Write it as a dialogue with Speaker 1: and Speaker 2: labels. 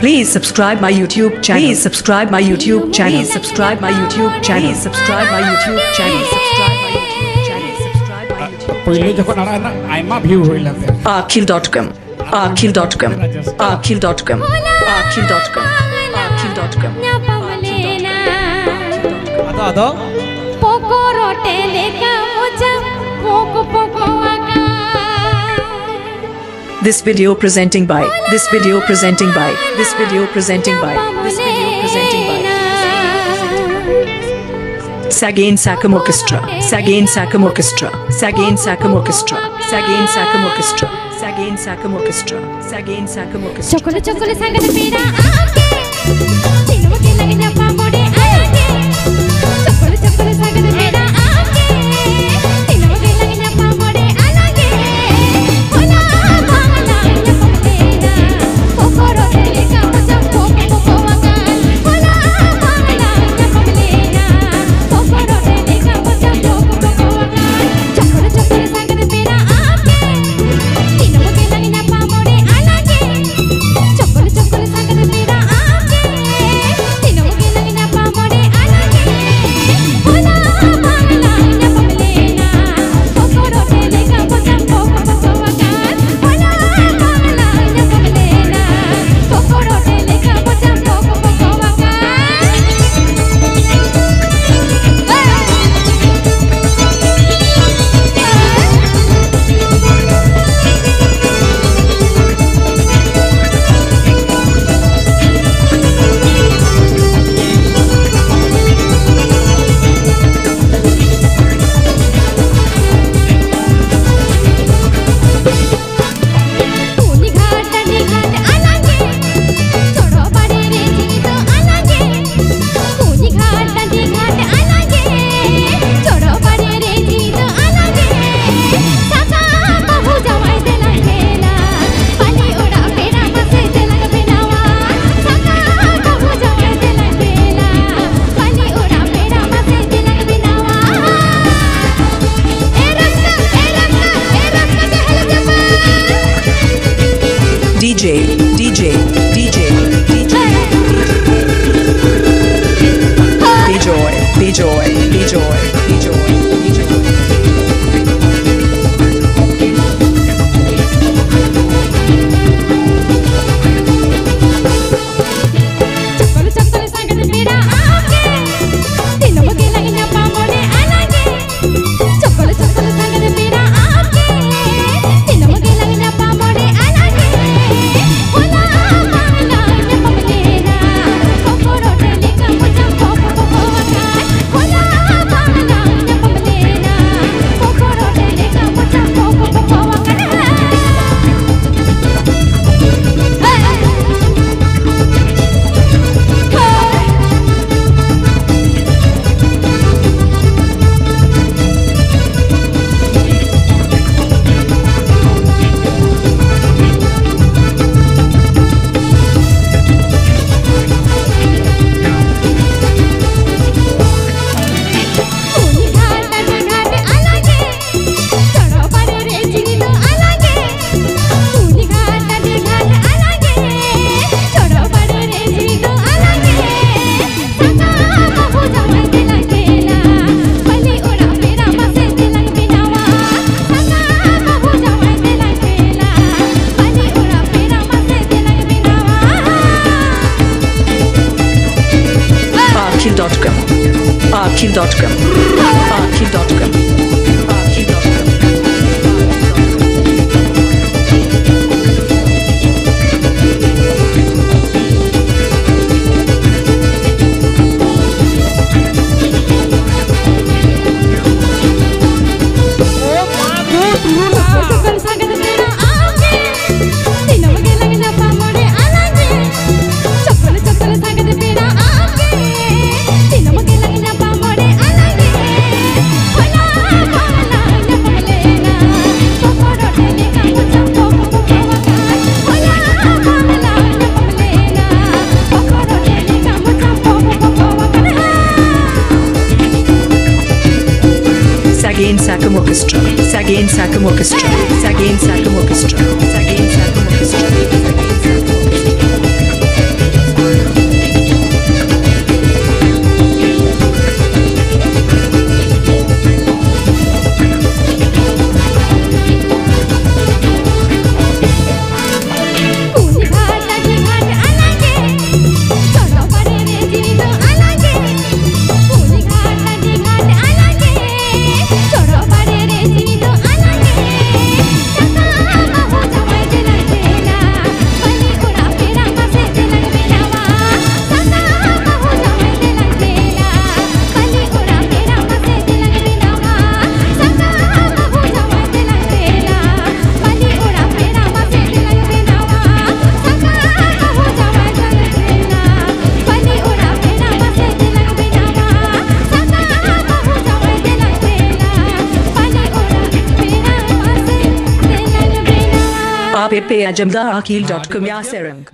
Speaker 1: Please subscribe my YouTube channel. Please subscribe my YouTube channel. Subscribe my YouTube channel. Subscribe my YouTube channel. Subscribe my YouTube channel. Subscribe my YouTube channel.
Speaker 2: पहले যখন আর না আইমা view হইলাতে
Speaker 1: akhil.com akhil.com akhil.com akhil.com akhil.com
Speaker 3: আদা আদা
Speaker 1: This video presenting by. This video presenting by. This video presenting by. This video presenting by. Sagain Sakam Orchestra. Sagain Sakam Orchestra. Sagain Sakam Orchestra. Sagain Sakam Orchestra. Sagain Sakam Orchestra. Sagain Sakam Orchestra.
Speaker 3: Chocolate chocolate sagana pera aake.
Speaker 1: DJ.
Speaker 3: Dot com.
Speaker 1: Sagain Sackham Orchestra, Sagain
Speaker 3: Sackham Orchestra, Sagain Sackham Orchestra, Sagain Sackham Orchestra. Sagain Sackham Orchestra. आप
Speaker 1: एपे agenda Aqeel dot com या सरंग।